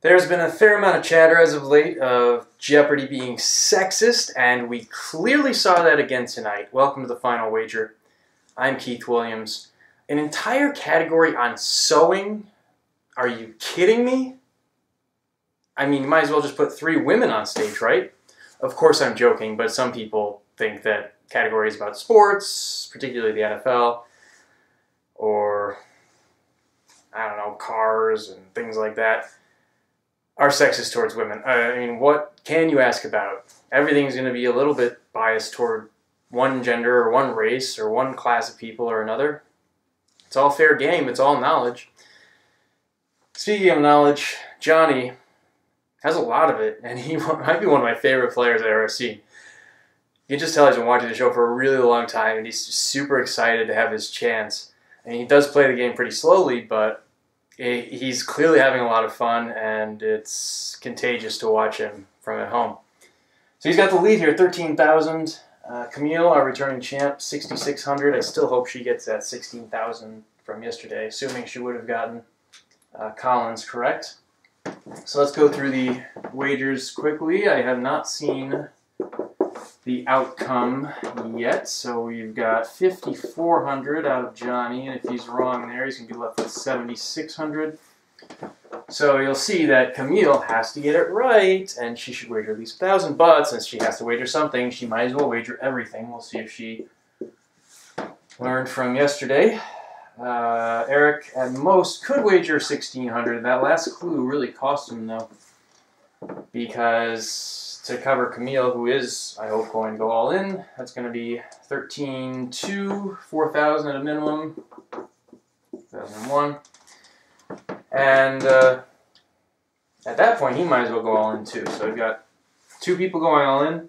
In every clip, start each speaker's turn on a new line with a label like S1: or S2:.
S1: There's been a fair amount of chatter as of late of Jeopardy being sexist, and we clearly saw that again tonight. Welcome to the final wager. I'm Keith Williams. An entire category on sewing? Are you kidding me? I mean, you might as well just put three women on stage, right? Of course, I'm joking, but some people think that categories about sports, particularly the NFL, or I don't know, cars and things like that are sexist towards women. Uh, I mean, what can you ask about? Everything's going to be a little bit biased toward one gender or one race or one class of people or another. It's all fair game, it's all knowledge. Speaking of knowledge, Johnny has a lot of it, and he might be one of my favorite players I've ever seen. You can just tell he's been watching the show for a really long time, and he's super excited to have his chance. And he does play the game pretty slowly, but he's clearly having a lot of fun, and it's contagious to watch him from at home. So he's got the lead here, 13,000. Uh, Camille, our returning champ, 6,600. I still hope she gets that 16,000 from yesterday, assuming she would have gotten uh, Collins correct. So let's go through the wagers quickly. I have not seen the outcome yet. So we've got 5,400 out of Johnny, and if he's wrong there, he's going to be left with 7,600. So you'll see that Camille has to get it right, and she should wager at least 1,000, but since she has to wager something, she might as well wager everything. We'll see if she learned from yesterday. Uh, Erik, at most, could wager 1,600. That last clue really cost him, though, because to cover Camille, who is, I hope, going to go all in. That's going to be 13, 2, 4,000 at a minimum. 2001. And uh, at that point, he might as well go all in too. So we've got two people going all in.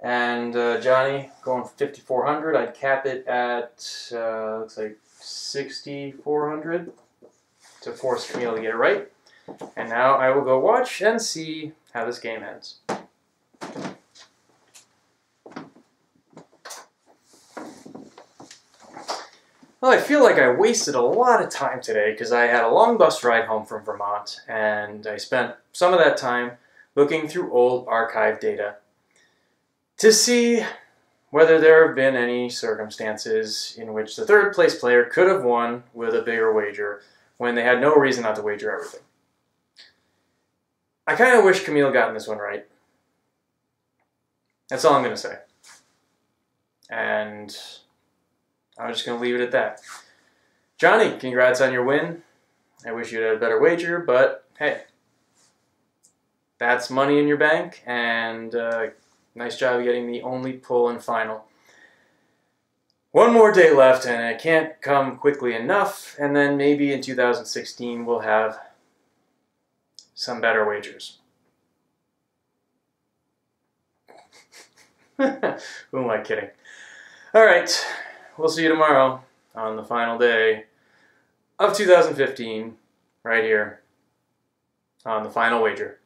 S1: And uh, Johnny going 5,400. I'd cap it at, uh, looks like 6,400 to force Camille to get it right. And now I will go watch and see how this game ends. Well, I feel like I wasted a lot of time today because I had a long bus ride home from Vermont and I spent some of that time looking through old archive data to see whether there have been any circumstances in which the third place player could have won with a bigger wager when they had no reason not to wager everything. I kind of wish Camille gotten this one right. That's all I'm going to say. And I'm just going to leave it at that. Johnny, congrats on your win. I wish you'd had a better wager, but hey, that's money in your bank, and uh, nice job getting the only pull and final. One more day left, and it can't come quickly enough, and then maybe in 2016 we'll have some better wagers. Who am I kidding? All right we'll see you tomorrow on the final day of 2015, right here on the final wager.